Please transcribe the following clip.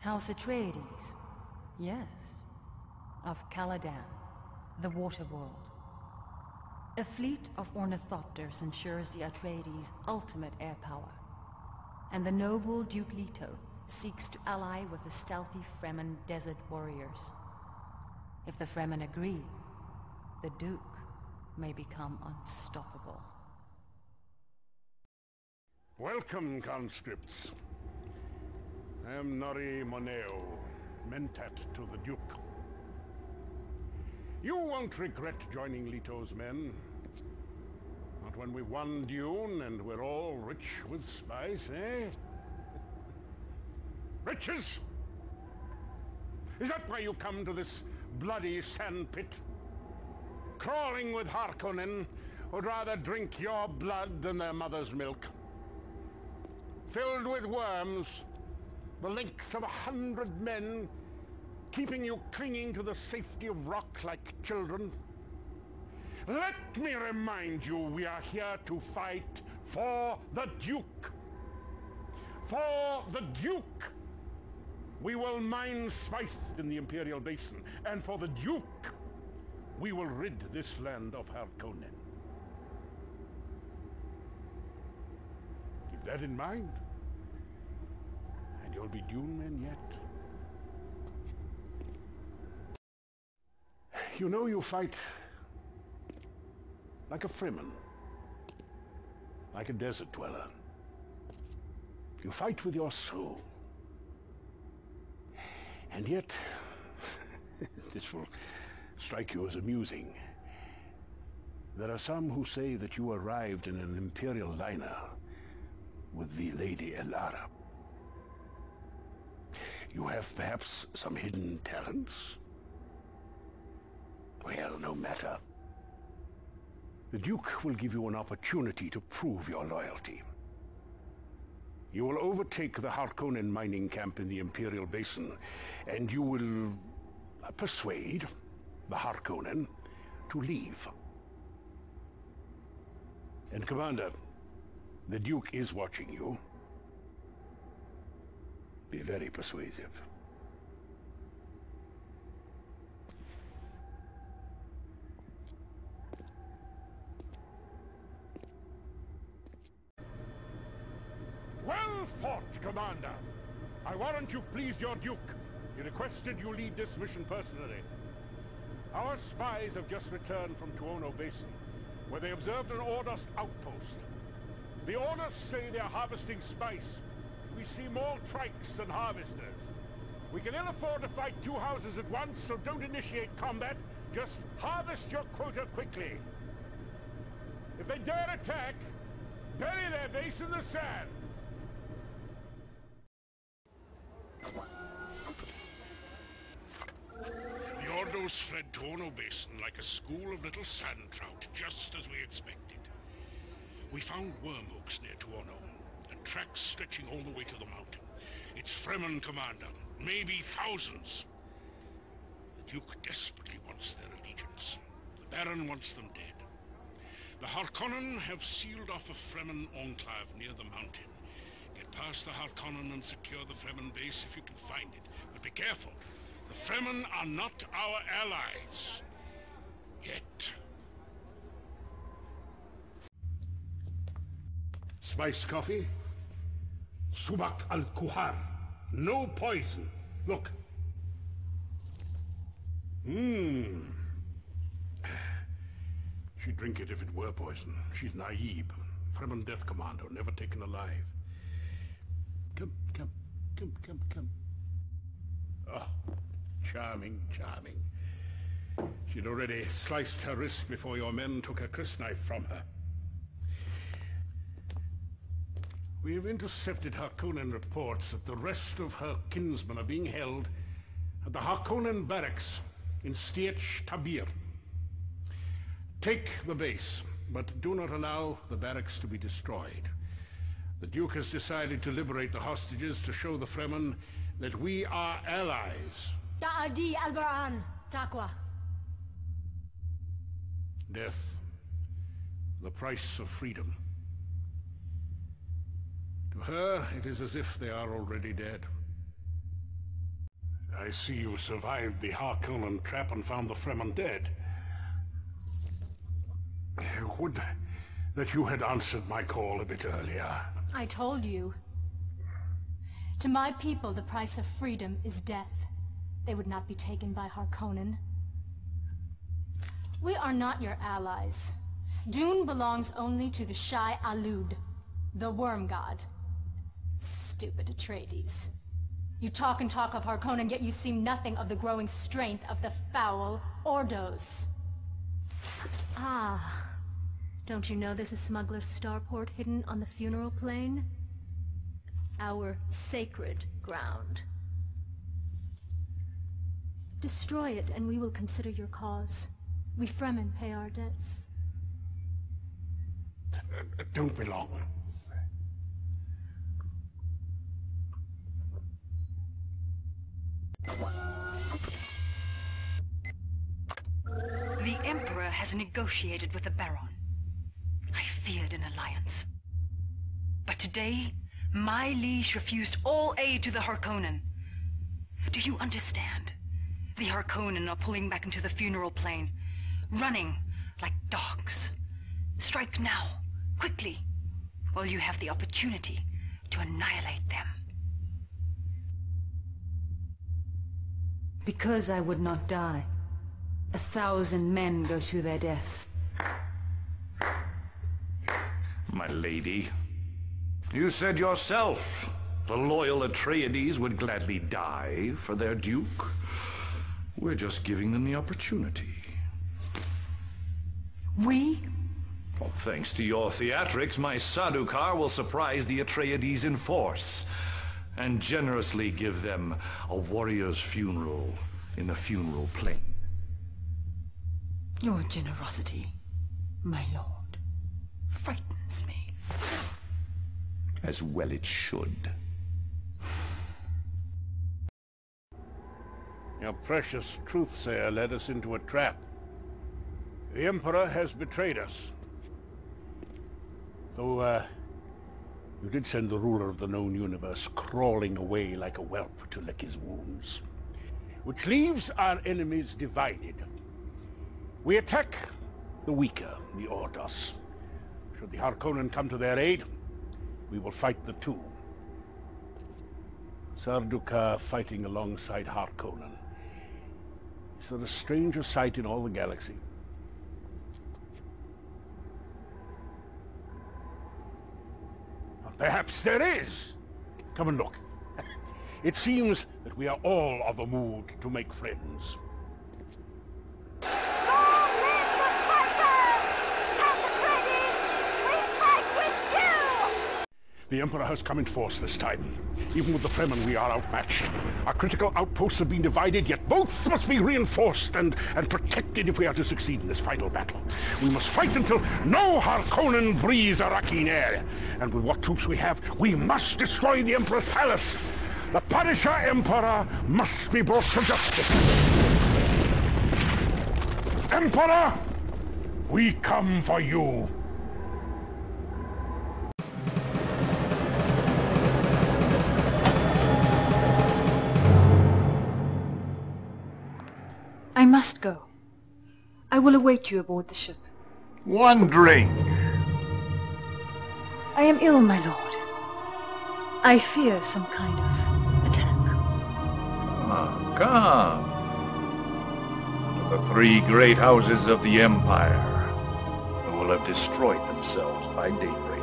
House Atreides. Yes. Of Caladan, the water world. A fleet of ornithopters ensures the Atreides' ultimate air power. And the noble Duke Leto seeks to ally with the stealthy Fremen desert warriors. If the Fremen agree, the Duke may become unstoppable. Welcome, conscripts. I am Noree Moneo, Mentat to the Duke. You won't regret joining Leto's men. Not when we won Dune and we're all rich with spice, eh? Riches? Is that why you come to this bloody sandpit? Crawling with Harkonnen who'd rather drink your blood than their mother's milk. Filled with worms, the length of a hundred men, keeping you clinging to the safety of rocks like children. Let me remind you, we are here to fight for the Duke. For the Duke! We will mine spice in the Imperial Basin, and for the Duke, we will rid this land of Harkonnen. Keep that in mind, you'll be Dune men yet. You know you fight like a Fremen, like a desert dweller. You fight with your soul. And yet, this will strike you as amusing. There are some who say that you arrived in an Imperial liner with the Lady Elara. You have perhaps some hidden talents? Well, no matter. The Duke will give you an opportunity to prove your loyalty. You will overtake the Harkonnen mining camp in the Imperial Basin, and you will uh, persuade the Harkonnen to leave. And Commander, the Duke is watching you. Be very persuasive. Well fought, Commander! I warrant you pleased your Duke. He requested you lead this mission personally. Our spies have just returned from Tuono Basin, where they observed an Ordos outpost. The Ordos say they're harvesting spice. We see more trikes than harvesters. We can ill afford to fight two houses at once, so don't initiate combat. Just harvest your quota quickly. If they dare attack, bury their base in the sand. The Ordos fled Tuono Basin like a school of little sand trout, just as we expected. We found wormhooks near Tuono, tracks stretching all the way to the mountain. It's Fremen, Commander. Maybe thousands. The Duke desperately wants their allegiance. The Baron wants them dead. The Harkonnen have sealed off a Fremen enclave near the mountain. Get past the Harkonnen and secure the Fremen base if you can find it. But be careful. The Fremen are not our allies. Yet. Spice coffee? Subak al-Kuhar. No poison. Look. Mmm. She'd drink it if it were poison. She's naive. Fremen death commando, never taken alive. Come, come, come, come, come. Oh, charming, charming. She'd already sliced her wrist before your men took her crysknife from her. We have intercepted Harkonnen reports that the rest of her kinsmen are being held at the Harkonnen barracks in Sietch Tabir. Take the base, but do not allow the barracks to be destroyed. The Duke has decided to liberate the hostages to show the Fremen that we are allies. Ta'adi Albaran, Taqwa. Death, the price of freedom. To her, it is as if they are already dead. I see you survived the Harkonnen trap and found the Fremen dead. Would that you had answered my call a bit earlier. I told you. To my people, the price of freedom is death. They would not be taken by Harkonnen. We are not your allies. Dune belongs only to the Shai-Hulud, the Worm God. Stupid Atreides. You talk and talk of Harkonnen, yet you see nothing of the growing strength of the foul Ordos. Ah. Don't you know there's a smuggler's starport hidden on the funeral plain? Our sacred ground. Destroy it and we will consider your cause. We Fremen pay our debts. Uh, don't be has negotiated with the Baron. I feared an alliance. But today, my liege refused all aid to the Harkonnen. Do you understand? The Harkonnen are pulling back into the funeral plain, running like dogs. Strike now, quickly, while you have the opportunity to annihilate them. Because I would not die, a thousand men go to their deaths. My lady, you said yourself the loyal Atreides would gladly die for their duke. We're just giving them the opportunity. We? Well, thanks to your theatrics, my Sardaukar will surprise the Atreides in force and generously give them a warrior's funeral in the funeral plain. Your generosity, my lord, frightens me. As well it should. Your precious truthsayer led us into a trap. The Emperor has betrayed us. Though, uh, you did send the ruler of the known universe crawling away like a whelp to lick his wounds. Which leaves our enemies divided. We attack the weaker, the Ordos. Should the Harkonnen come to their aid, we will fight the two. Sardaukar fighting alongside Harkonnen. Is there a stranger sight in all the galaxy? Perhaps there is. Come and look. It seems that we are all of a mood to make friends. The Emperor has come in force this time. Even with the Fremen, we are outmatched. Our critical outposts have been divided, yet both must be reinforced and, and protected if we are to succeed in this final battle. We must fight until no Harkonnen breathes Arrakeen air. And with what troops we have, we must destroy the Emperor's palace. The Padishah Emperor must be brought to justice. Emperor, we come for you. Must go. I will await you aboard the ship. One drink. I am ill, my lord. I fear some kind of attack. Ah, come, come. The three great houses of the Empire who will have destroyed themselves by daybreak.